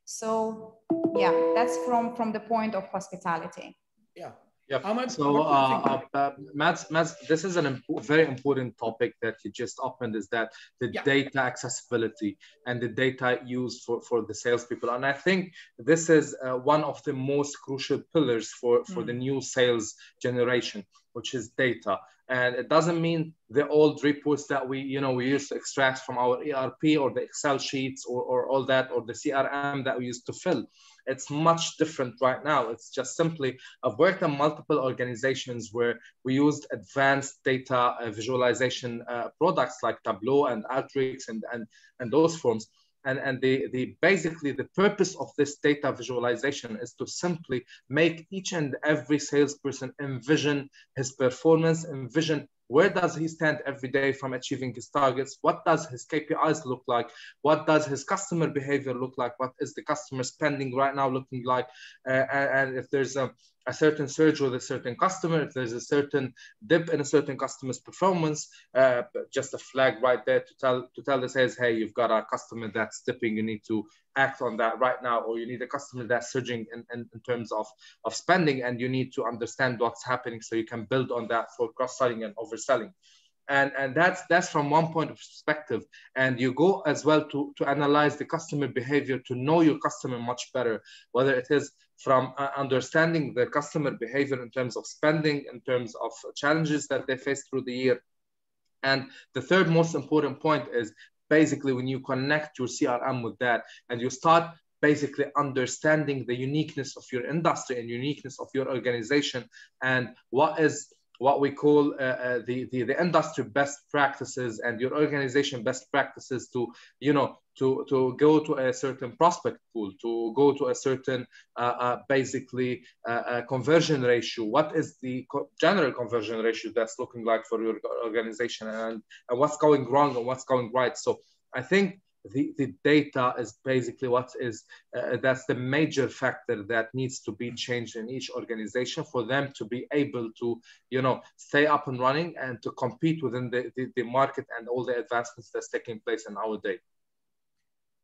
So yeah, that's from, from the point of hospitality. Yeah. Yeah. So, uh, uh, Matt, Matt, this is a imp- very important topic that you just opened is that the yeah. data accessibility and the data used for, for the salespeople. And I think this is uh, one of the most crucial pillars for, for mm. the new sales generation, which is data. And it doesn't mean the old reports that we, you know, we used to extract from our ERP or the Excel sheets or, or all that, or the CRM that we used to fill it's much different right now. It's just simply, I've worked on multiple organizations where we used advanced data uh, visualization uh, products like Tableau and Alteryx and, and, and those forms. And, and the, the basically the purpose of this data visualization is to simply make each and every salesperson envision his performance, envision where does he stand every day from achieving his targets? What does his KPIs look like? What does his customer behavior look like? What is the customer spending right now looking like? Uh, and, and if there's a a certain surge with a certain customer, if there's a certain dip in a certain customer's performance, uh, just a flag right there to tell to tell the sales, hey, you've got a customer that's dipping, you need to act on that right now, or you need a customer that's surging in, in, in terms of, of spending, and you need to understand what's happening so you can build on that for cross-selling and overselling. And and that's that's from one point of perspective. And you go as well to to analyze the customer behavior to know your customer much better whether it is from uh, understanding the customer behavior in terms of spending in terms of challenges that they face through the year. And the third most important point is basically when you connect your crm with that and you start basically understanding the uniqueness of your industry and uniqueness of your organization and what is what we call uh, uh, the, the, the industry best practices and your organization best practices to you know to to go to a certain prospect pool to go to a certain uh, uh basically uh, conversion ratio. What is the co- general conversion ratio that's looking like for your organization and, and what's going wrong and what's going right? So i think the, the data is basically what is uh, that's the major factor that needs to be changed in each organization for them to be able to you know stay up and running and to compete within the, the, the market and all the advancements that's taking place in our day.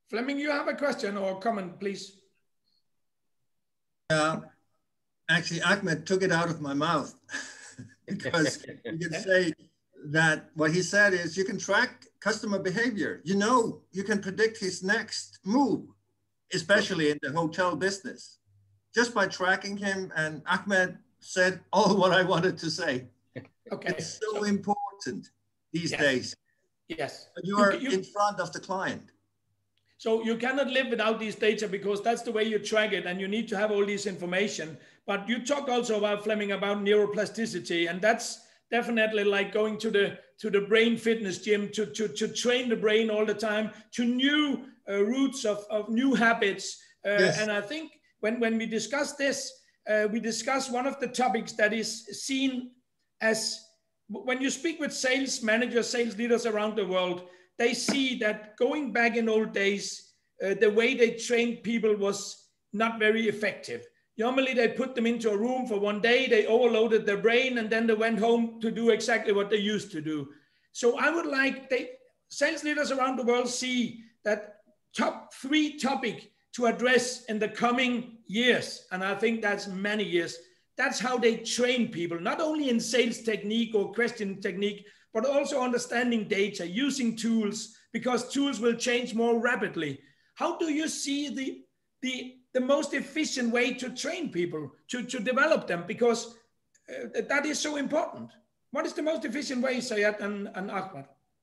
Fleming you have a question or comment please? Uh, actually ahmed took it out of my mouth because you can say that what he said is you can track customer behavior. You know, you can predict his next move, especially in the hotel business, just by tracking him. And Ahmed said all what I wanted to say. Okay. It's so, so important these yes. days. Yes. But you are you, in front of the client. So you cannot live without these data because that's the way you track it, and you need to have all this information. But you talked also about Fleming about neuroplasticity, and that's definitely like going to the to the brain fitness gym to to, to train the brain all the time to new uh, roots of, of new habits uh, yes. and i think when when we discuss this uh, we discuss one of the topics that is seen as when you speak with sales managers sales leaders around the world they see that going back in old days uh, the way they trained people was not very effective Normally, they put them into a room for one day, they overloaded their brain, and then they went home to do exactly what they used to do. So I would like they, sales leaders around the world see that top three topic to address in the coming years, and I think that's many years. That's how they train people, not only in sales technique or question technique, but also understanding data, using tools, because tools will change more rapidly. How do you see the, the the most efficient way to train people, to, to develop them, because uh, that is so important. What is the most efficient way, Sayed and, and?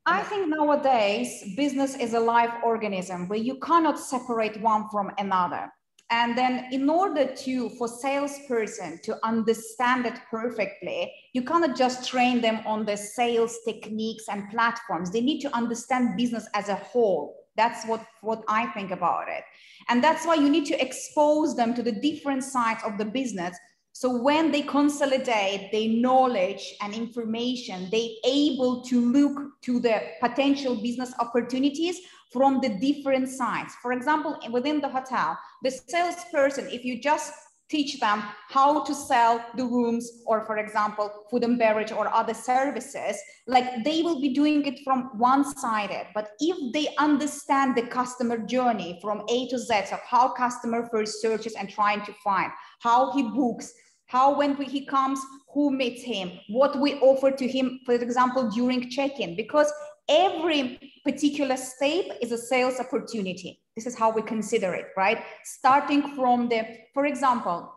I think nowadays business is a live organism where you cannot separate one from another. And then in order to, for salesperson to understand it perfectly, you cannot just train them on the sales techniques and platforms. They need to understand business as a whole. That's what, what I think about it. And that's why you need to expose them to the different sides of the business. So when they consolidate their knowledge and information, they able to look to the potential business opportunities from the different sides. For example, within the hotel, the salesperson, if you just teach them how to sell the rooms or for example food and beverage or other services. Like they will be doing it from one sided but if they understand the customer journey from a to z of how customer first searches and trying to find how he books how when he comes, who meets him, what we offer to him, for example, during check-in, because every particular step is a sales opportunity. This is how we consider it, right? Starting from the, for example,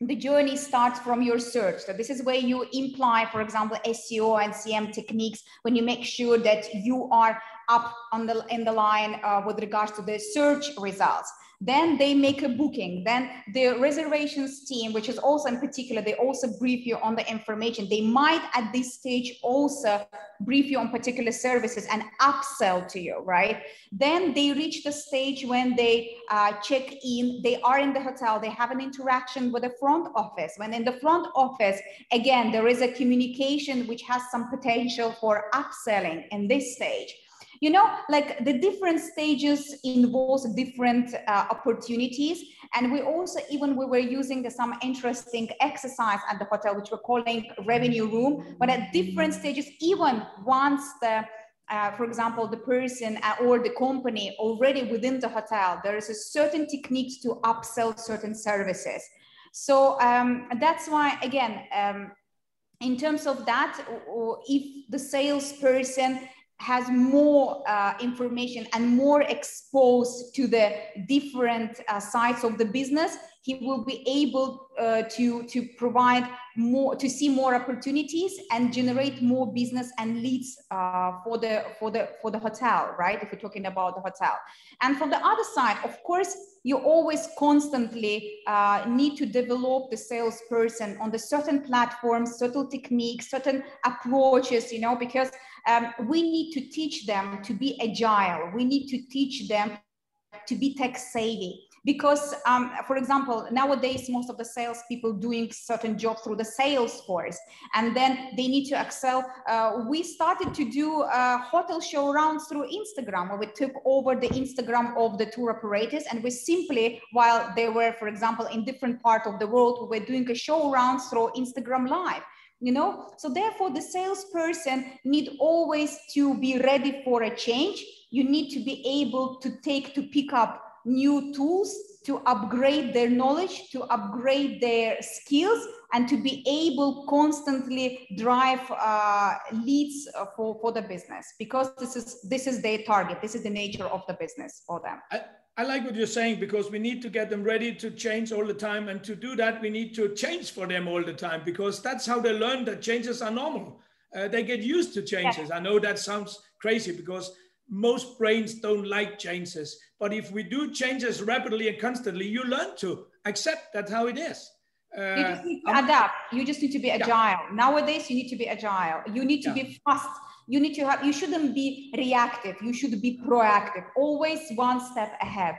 the journey starts from your search. So this is where you imply, for example, SEO and CM techniques when you make sure that you are up on the in the line uh, with regards to the search results. Then they make a booking. Then the reservations team, which is also in particular, they also brief you on the information. They might at this stage also brief you on particular services and upsell to you, right? Then they reach the stage when they uh, check in, they are in the hotel, they have an interaction with the front office. When in the front office, again, there is a communication which has some potential for upselling in this stage you know like the different stages involves different uh, opportunities and we also even we were using some interesting exercise at the hotel which we're calling revenue room but at different stages even once the uh, for example, the person uh, or the company already within the hotel, there is a certain techniques to upsell certain services. So um, that's why, again, um, in terms of that, if the salesperson has more uh, information and more exposed to the different uh, sides of the business, he will be able uh, to, to provide more, to see more opportunities and generate more business and leads uh, for, the, for, the, for the hotel, right? If we're talking about the hotel. And from the other side, of course, you always constantly uh, need to develop the salesperson on the certain platforms, certain techniques, certain approaches, you know, because um, we need to teach them to be agile. We need to teach them to be tech savvy. Because um, for example nowadays most of the salespeople doing certain job through the Salesforce and then they need to excel. Uh, we started to do uh, hotel show rounds through instagram where we took over the instagram of the tour operators and we simply while they were for example in different part of the world we were doing a show rounds through instagram live you know? So therefore the salesperson need always to be ready for a change. You need to be able to take to pick up new tools to upgrade their knowledge to upgrade their skills and to be able constantly drive uh, leads for, for the business because this is this is their target. This is the nature of the business for them. I I like what you're saying because we need to get them ready to change all the time. And to do that, we need to change for them all the time because that's how they learn that changes are normal. Uh, they get used to changes. I know that sounds crazy because most brains don't like changes. But if we do changes rapidly and constantly, you learn to accept that how it is. Uh, you just need to adapt. You just need to be agile. Yeah. Nowadays, you need to be agile. You need to yeah. be fast you need to have you shouldn't be reactive. You should be proactive. Always one step ahead.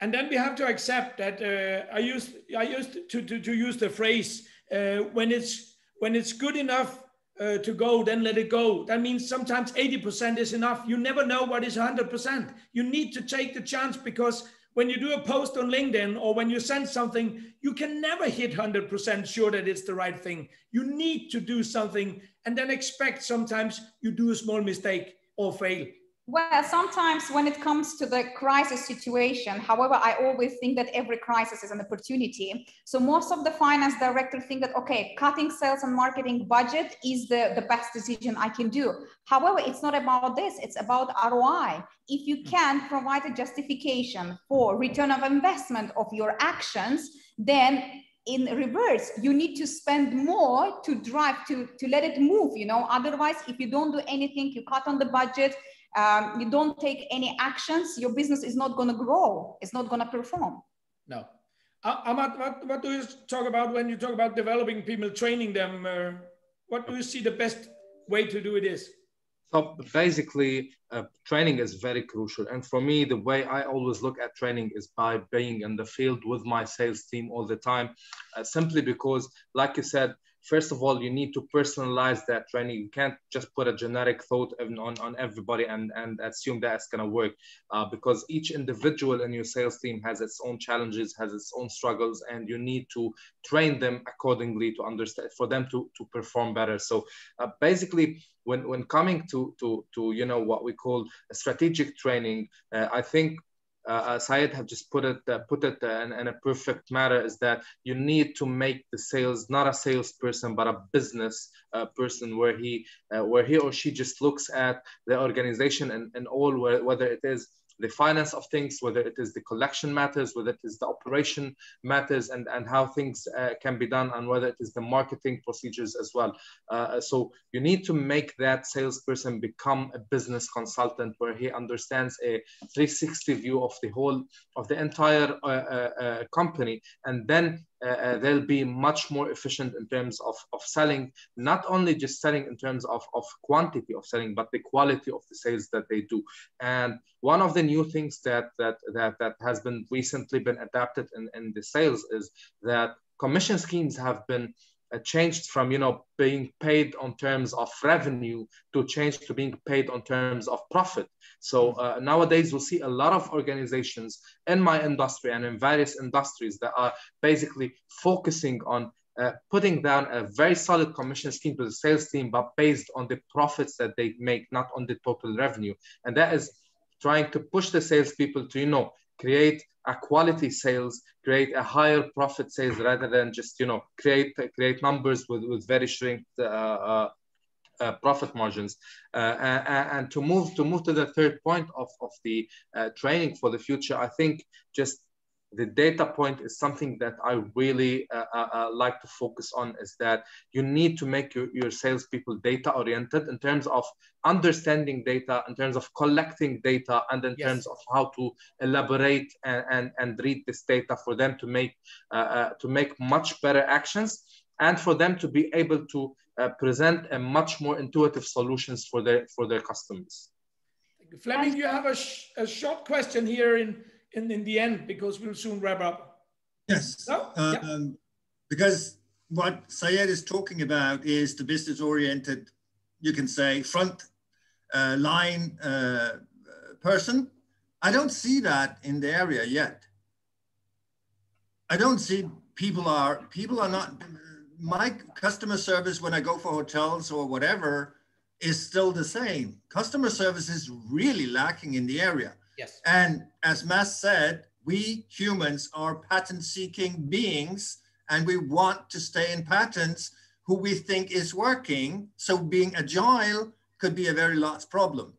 And then we have to accept that uh, i used i used to, to, to use the phrase uh, when it's when it's good enough uh, to go then let it go. That means sometimes 80% is enough. You never know what is 100% you need to take the chance because when you do a post on LinkedIn or when you send something, you can never hit 100% sure that it's the right thing. You need to do something and then expect sometimes you do a small mistake or fail. Well, sometimes when it comes to the crisis situation, however, I always think that every crisis is an opportunity. So most of the finance director think that, okay, cutting sales and marketing budget is the, the best decision I can do. However, it's not about this, it's about ROI. If you can provide a justification for return of investment of your actions, then in reverse. You need to spend more to drive to to let it move you know? Otherwise if you don't do anything you cut on the budget um, you don't take any actions your business is not going to grow. It's not going to perform. No. Uh, Ahmad, what, what do you talk about when you talk about developing people training them? Uh, what do you see the best way to do it is so basically, uh, training is very crucial. And for me, the way I always look at training is by being in the field with my sales team all the time, uh, simply because, like you said, first of all, you need to personalize that training. You can't just put a generic thought on, on everybody and, and assume that it's going to work uh, because each individual in your sales team has its own challenges, has its own struggles, and you need to train them accordingly to understand, for them to, to perform better. So uh, basically, when, when coming to, to, to, you know, what we call strategic training, uh, I think uh, uh Syed have just put it uh, put it in, in, a perfect manner is that you need to make the sales not a salesperson but a business uh, person where he where he or she just looks at the organization and, and all whether it is the finance of things, whether it is the collection matters, whether it is the operation matters, and, and how things uh, can be done, and whether it is the marketing procedures as well. Uh, so you need to make that salesperson become a business consultant where he understands a 360 view of the whole of the entire uh, uh, uh company, and then uh, uh, they'll be much more efficient in terms of, of selling, not only just selling in terms of, of quantity of selling, but the quality of the sales that they do. And one of the new things that, that, that, that has been recently been adapted in, in the sales is that commission schemes have been changed from you know being paid on terms of revenue to change to being paid on terms of profit so uh, nowadays we'll see a lot of organizations in my industry and in various industries that are basically focusing on uh, putting down a very solid commission scheme to the sales team, but based on the profits that they make, not on the total revenue. And that is trying to push the salespeople to, you know, create a quality sales, create a higher profit sales rather than just you know create create numbers with with very shrink uh, uh, uh, profit margins. Uh, and, and, to move to move to the third point of of the uh, training for the future, I think just the data point is something that I really uh, uh, uh, like to focus on is that you need to make your, your salespeople data oriented in terms of understanding data, in terms of collecting data, and in yes. terms of how to elaborate and, and, and read this data for them to make, uh, uh, to make much better actions and for them to be able to uh, present a much more intuitive solutions for their, for their customers. Fleming, you have a, sh a short question here in in, in the end because we'll soon wrap up. Yes. Um, yeah. Because what Syed is talking about is the business oriented, you can say, front uh, line uh, person. I don't see that in the area yet. I don't see people are people are not my customer service when I go for hotels or whatever is still the same. Customer service is really lacking in the area. Yes. And as Mas said, we humans are patent seeking beings and we want to stay in patents who we think is working. So being agile could be a very large problem.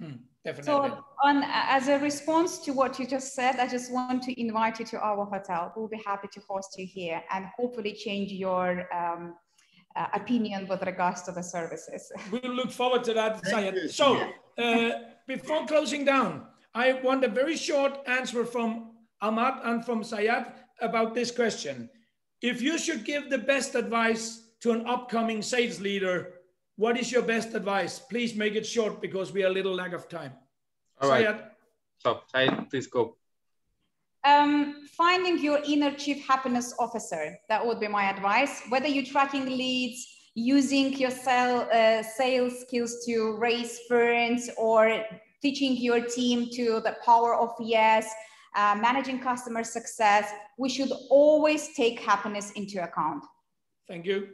Hmm, definitely. So on, as a response to what you just said, I just want to invite you to our hotel. We'll be happy to host you here and hopefully change your um, uh, opinion with regards to the services. We'll look forward to that, Syed. So uh, before closing down, I want a very short answer from Ahmad and from Sayed about this question. If you should give the best advice to an upcoming sales leader, what is your best advice? Please make it short because we are a little lack of time. All right. Sayed. So, Sayed, please go. Um, finding your inner chief happiness officer. That would be my advice. Whether you're tracking leads, using your sell, uh, sales skills to raise funds or teaching your team to the power of yes, uh, managing customer success, we should always take happiness into account. Thank you.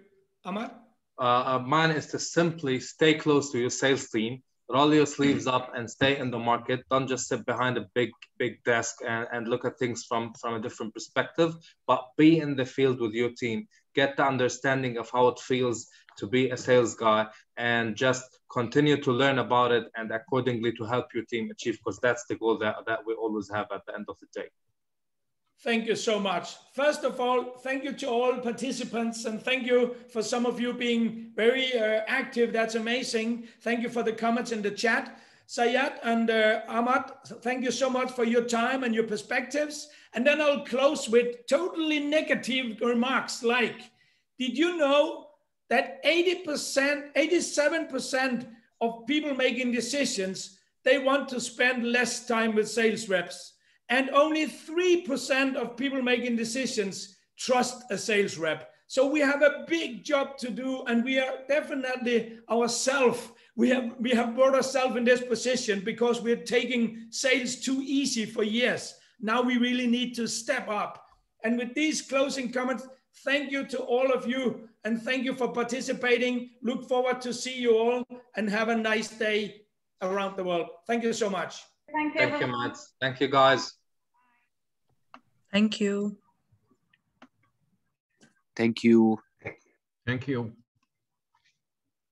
Ahmad? Uh, uh, mine is to simply stay close to your sales team, roll your sleeves up and stay in the market. Don't just sit behind a big, big desk and, and look at things from, from a different perspective, but be in the field with your team. Get the understanding of how it feels to be a sales guy and just continue to learn about it and accordingly to help your team achieve because that's the goal that, that we always have at the end of the day. Thank you so much. First of all, thank you to all participants and thank you for some of you being very uh, active. That's amazing. Thank you for the comments in the chat. Sayed and uh, Ahmad, thank you so much for your time and your perspectives. And then I'll close with totally negative remarks like, did you know that 80%, 87% of people making decisions, they want to spend less time with sales reps. And only 3% of people making decisions trust a sales rep. So we have a big job to do, and we are definitely ourselves. We have we have brought ourselves in this position because we're taking sales too easy for years. Now we really need to step up. And with these closing comments, thank you to all of you and thank you for participating. Look forward to see you all and have a nice day around the world. Thank you so much. Thank you. Thank you, Matt. Thank you, guys. Thank you. Thank you. Thank you.